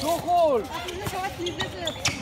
Sokol! Aklını kavak izlesin.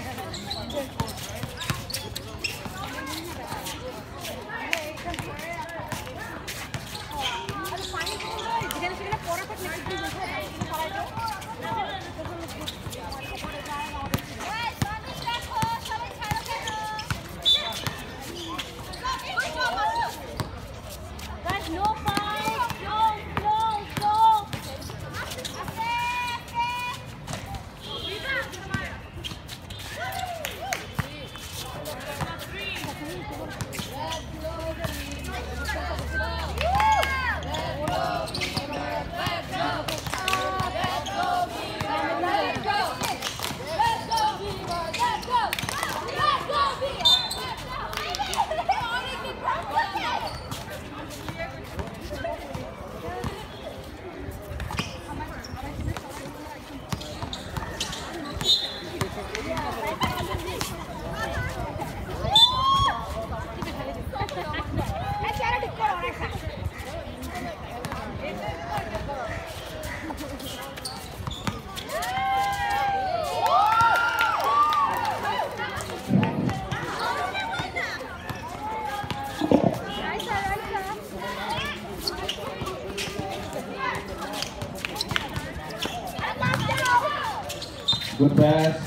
Good pass.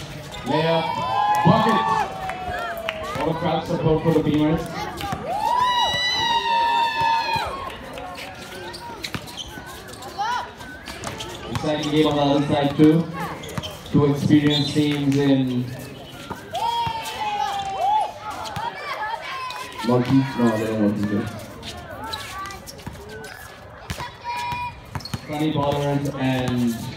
Layup. Bucket. All the crowd support for the Beamers. Exciting game on the other side too. Two experienced teams in Monkey? No, they don't want to do it. Sunny Ballers and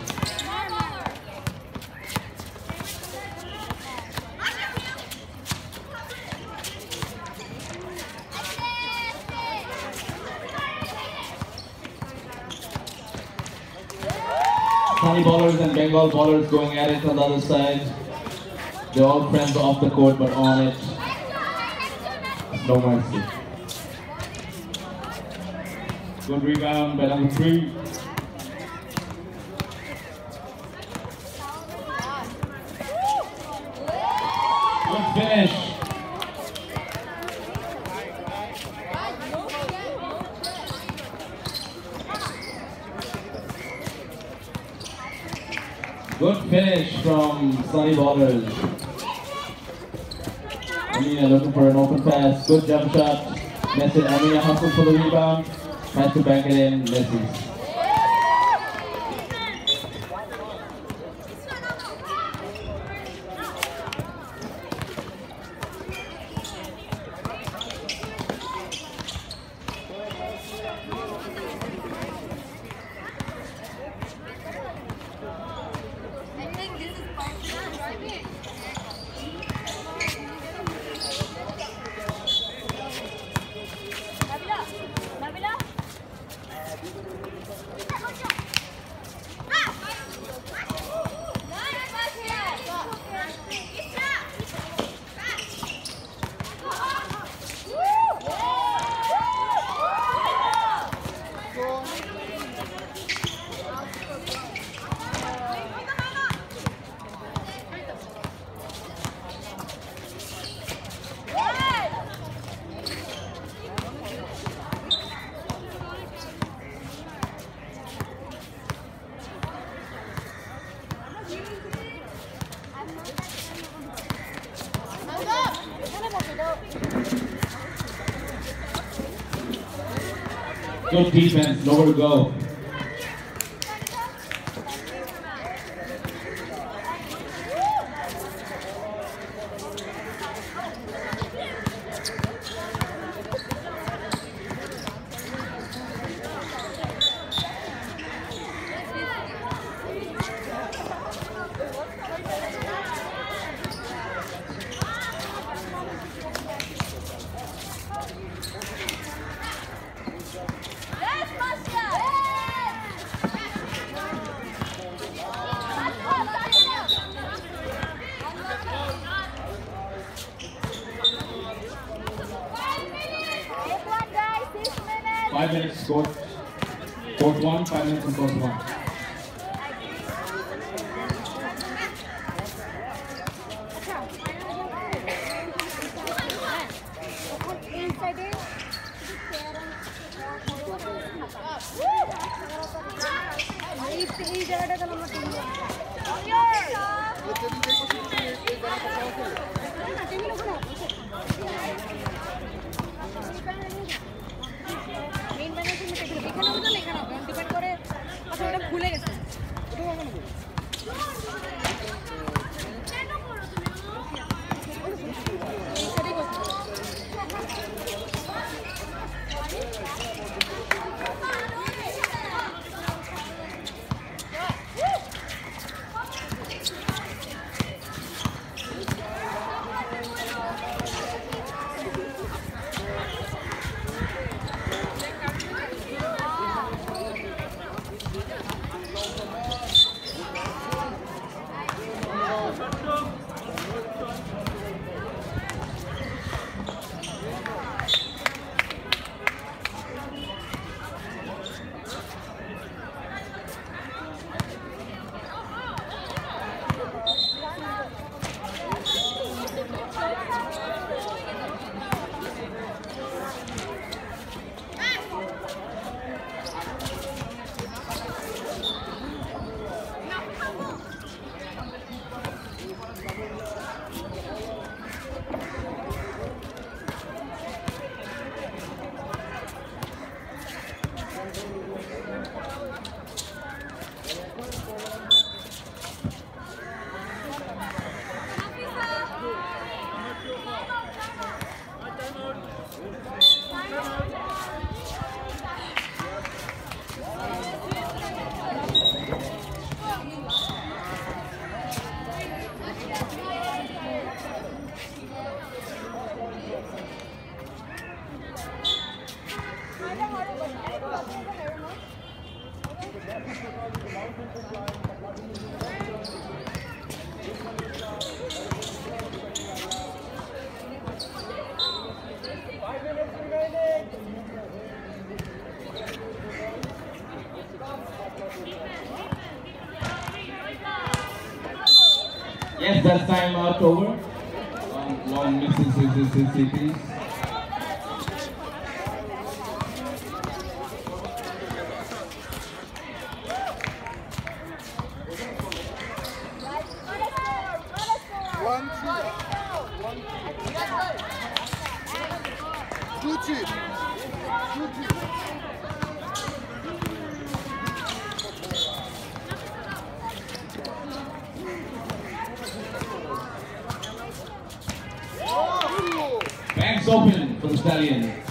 Sunny Ballers and Bengal Ballers going at it on the other side. They're all friends off the court but on it. No mercy. Good rebound by number three. Good finish. Good finish from Sunny Ballers. Amina looking for an open pass. Good jump shot. Messi Amina hustles for the rebound. Has to bank it in. Messi. Good defense. Nowhere to go. from both lines. এই জায়গাটা Yes, that's time out over. Long, long Mississippi. One, two. Two, two. Two, open for the Stallion.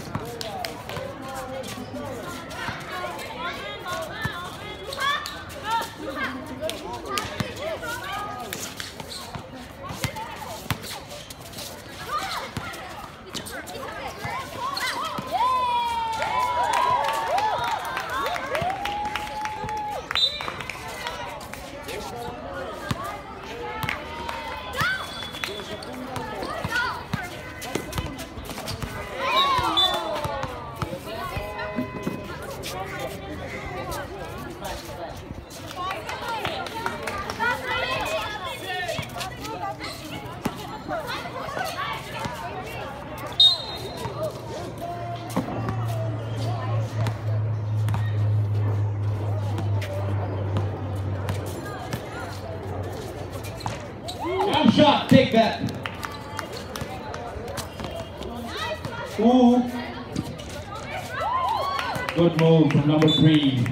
Shot, take that. Ooh. Good move from number three.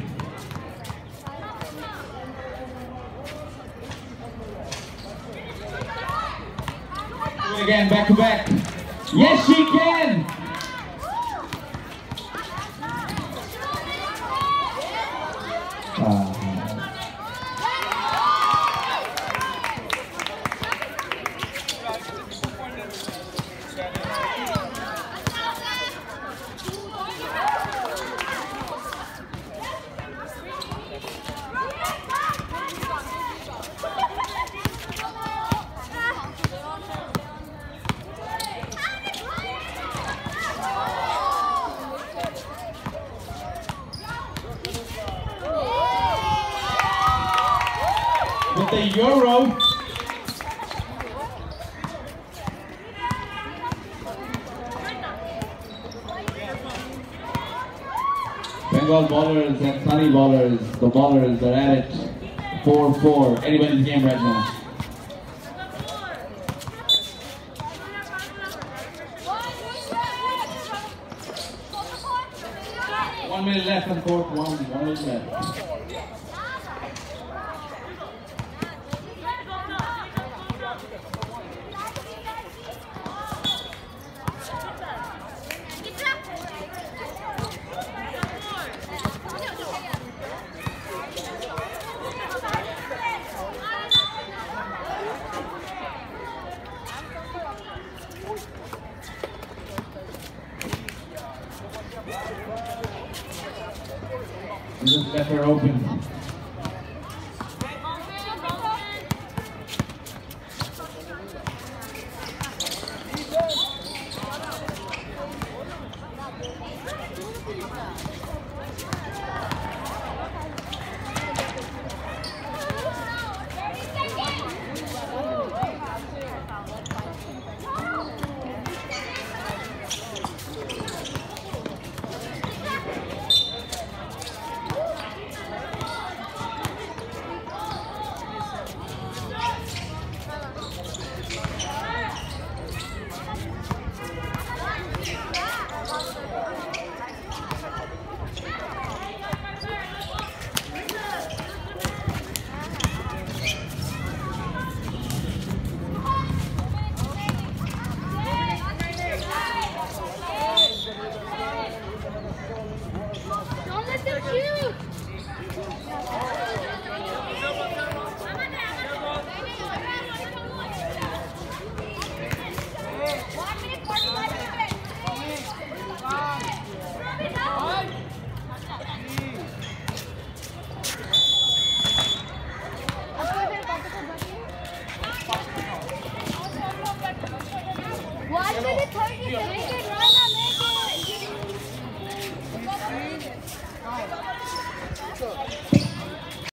Again, back to back. Yes, she can. Bengal Ballers and Sunny Ballers, the bowlers are at it. 4-4. Anybody's game right now. One minute left on court. One, one minute left. Just left her open.